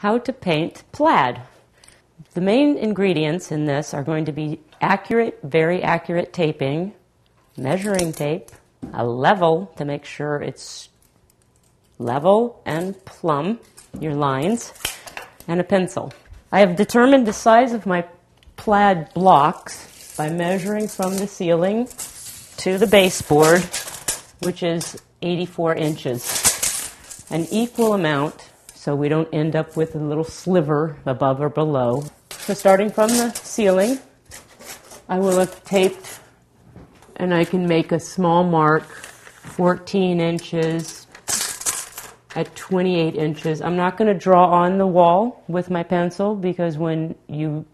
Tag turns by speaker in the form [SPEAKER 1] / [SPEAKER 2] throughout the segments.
[SPEAKER 1] how to paint plaid. The main ingredients in this are going to be accurate, very accurate taping, measuring tape, a level to make sure it's level and plumb, your lines, and a pencil. I have determined the size of my plaid blocks by measuring from the ceiling to the baseboard, which is 84 inches. An equal amount so we don't end up with a little sliver above or below. So starting from the ceiling, I will have taped and I can make a small mark 14 inches at 28 inches. I'm not going to draw on the wall with my pencil because when you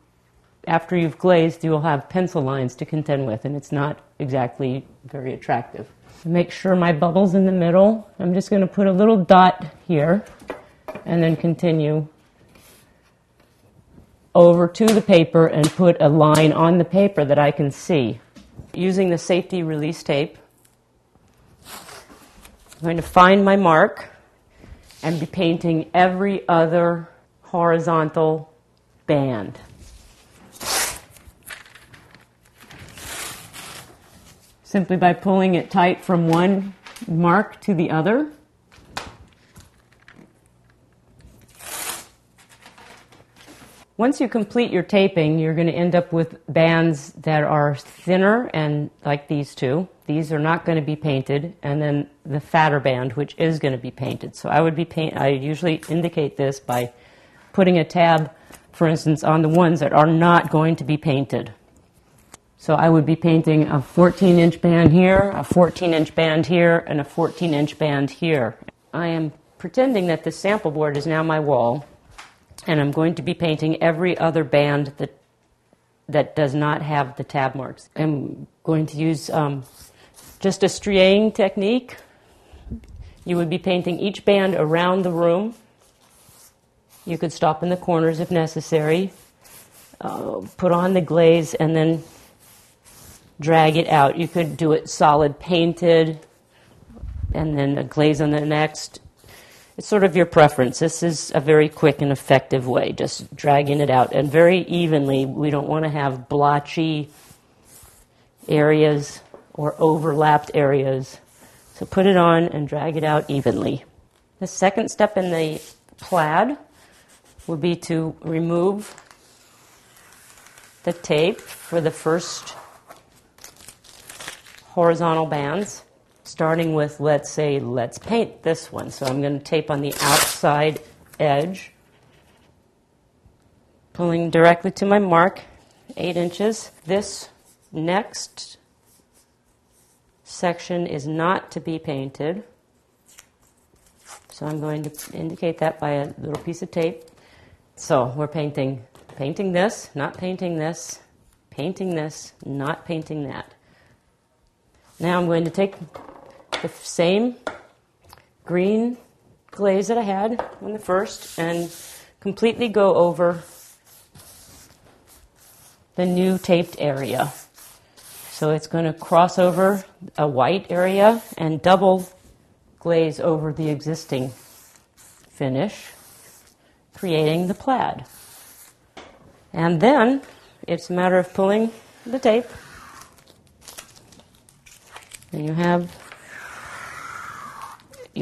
[SPEAKER 1] after you've glazed, you will have pencil lines to contend with, and it's not exactly very attractive. Make sure my bubble's in the middle. I'm just going to put a little dot here and then continue over to the paper and put a line on the paper that I can see. Using the safety release tape, I'm going to find my mark and be painting every other horizontal band. Simply by pulling it tight from one mark to the other. Once you complete your taping, you're going to end up with bands that are thinner and like these two. These are not going to be painted, and then the fatter band, which is going to be painted. So I would be paint. I usually indicate this by putting a tab, for instance, on the ones that are not going to be painted. So I would be painting a 14 inch band here, a 14 inch band here, and a 14 inch band here. I am pretending that this sample board is now my wall and I'm going to be painting every other band that that does not have the tab marks. I'm going to use um, just a striating technique. You would be painting each band around the room. You could stop in the corners if necessary. Uh, put on the glaze and then drag it out. You could do it solid painted and then a glaze on the next it's sort of your preference. This is a very quick and effective way, just dragging it out and very evenly. We don't want to have blotchy areas or overlapped areas. So put it on and drag it out evenly. The second step in the plaid would be to remove the tape for the first horizontal bands starting with, let's say, let's paint this one. So I'm going to tape on the outside edge, pulling directly to my mark, 8 inches. This next section is not to be painted. So I'm going to indicate that by a little piece of tape. So we're painting painting this, not painting this, painting this, not painting that. Now I'm going to take the same green glaze that I had on the first and completely go over the new taped area. So it's going to cross over a white area and double glaze over the existing finish, creating the plaid. And then it's a matter of pulling the tape. And you have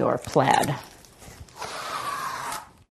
[SPEAKER 1] your plaid.